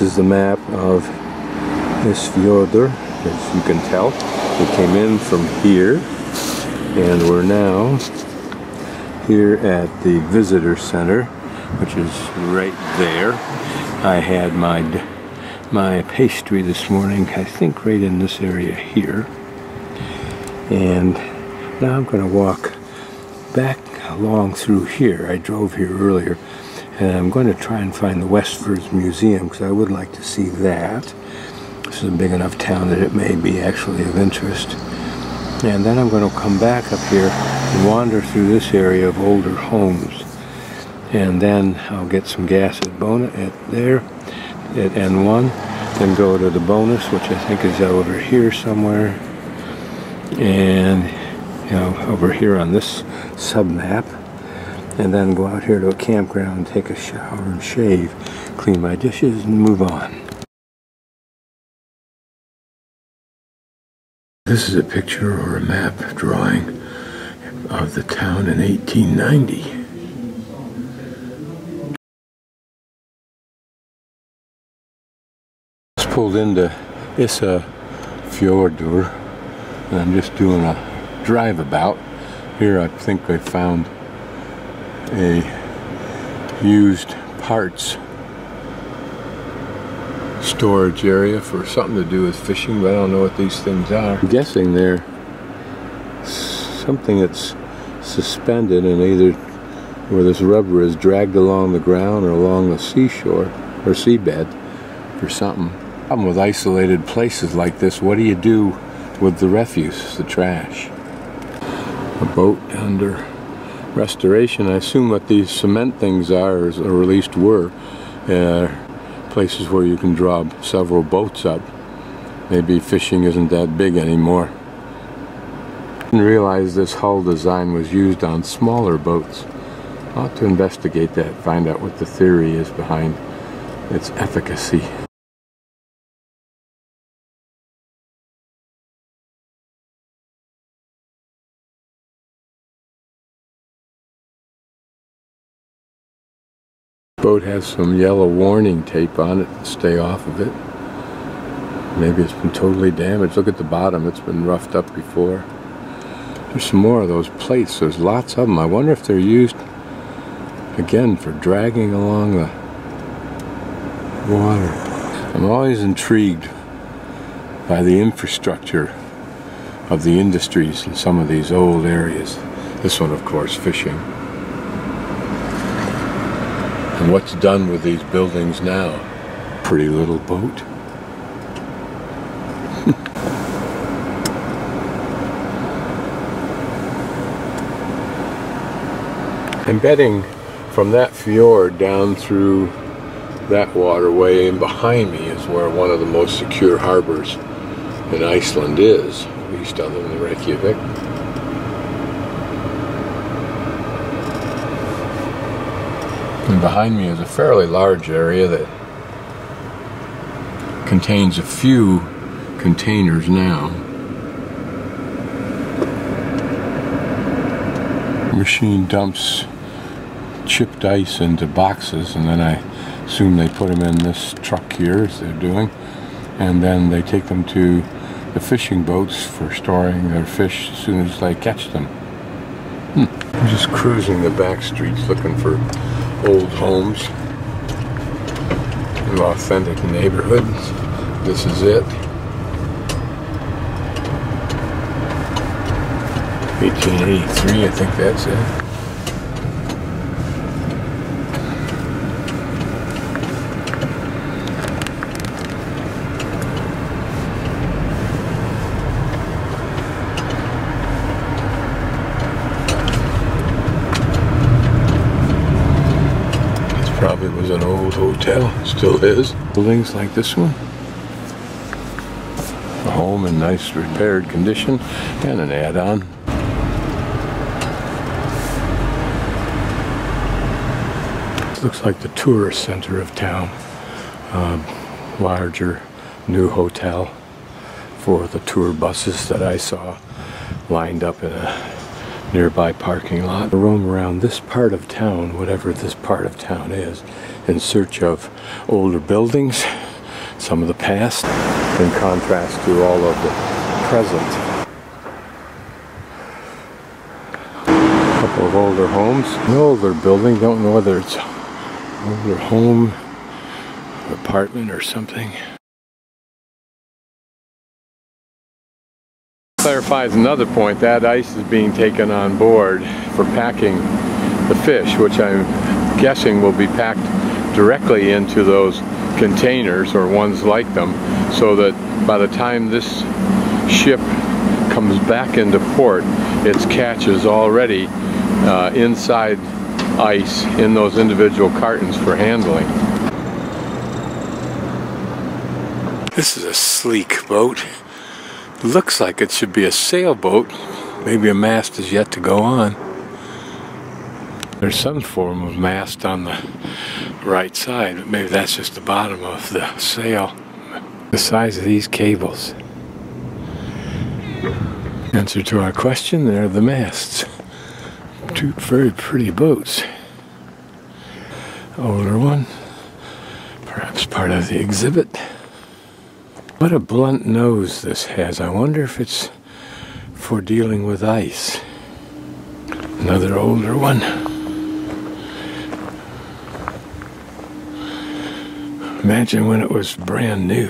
This is the map of Isafjordur, as you can tell. We came in from here, and we're now here at the visitor center, which is right there. I had my my pastry this morning, I think right in this area here. And now I'm going to walk back along through here. I drove here earlier and I'm going to try and find the Westfjords Museum because I would like to see that. This is a big enough town that it may be actually of interest. And then I'm going to come back up here and wander through this area of older homes. And then I'll get some gas at Bona at there at N1. Then go to the bonus, which I think is over here somewhere. And you know, over here on this sub map and then go out here to a campground, take a shower and shave, clean my dishes and move on. This is a picture or a map drawing of the town in 1890. Just pulled into Issa Fjordur and I'm just doing a drive about. Here I think I found a used parts storage area for something to do with fishing, but I don't know what these things are. I'm guessing they're something that's suspended and either where this rubber is dragged along the ground or along the seashore or seabed or something. Problem with isolated places like this, what do you do with the refuse, the trash? A boat under restoration. I assume what these cement things are, or at least were, uh, places where you can draw several boats up. Maybe fishing isn't that big anymore. Didn't realize this hull design was used on smaller boats. Have to investigate that, find out what the theory is behind its efficacy. Boat has some yellow warning tape on it stay off of it. Maybe it's been totally damaged. Look at the bottom, it's been roughed up before. There's some more of those plates. There's lots of them. I wonder if they're used, again, for dragging along the water. I'm always intrigued by the infrastructure of the industries in some of these old areas. This one, of course, fishing and what's done with these buildings now. Pretty little boat. I'm betting from that fjord down through that waterway and behind me is where one of the most secure harbors in Iceland is, at least other than Reykjavik. And behind me is a fairly large area that contains a few containers now. Machine dumps chipped ice into boxes and then I assume they put them in this truck here as they're doing and then they take them to the fishing boats for storing their fish as soon as they catch them. Hmm. Just cruising the back streets looking for old homes in authentic neighborhoods. This is it. 1883, I think that's it. Hotel, still is. Buildings like this one. A home in nice repaired condition and an add-on. Looks like the tourist center of town. Um, larger new hotel for the tour buses that I saw lined up in a nearby parking lot. Roam around this part of town, whatever this part of town is, in search of older buildings some of the past in contrast to all of the present. A couple of older homes. An older building, don't know whether it's older home, apartment or something. Clarifies another point, that ice is being taken on board for packing the fish, which I'm guessing will be packed directly into those containers or ones like them so that by the time this ship comes back into port its catch is already uh, inside ice in those individual cartons for handling. This is a sleek boat. Looks like it should be a sailboat. Maybe a mast is yet to go on. There's some form of mast on the right side, but maybe that's just the bottom of the sail. The size of these cables. Answer to our question, they're the masts. Two very pretty boats. Older one, perhaps part of the exhibit. What a blunt nose this has. I wonder if it's for dealing with ice. Another older one. Imagine when it was brand new,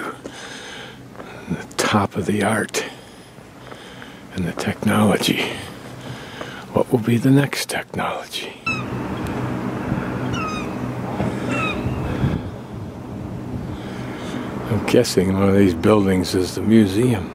the top of the art and the technology. What will be the next technology? I'm guessing one of these buildings is the museum.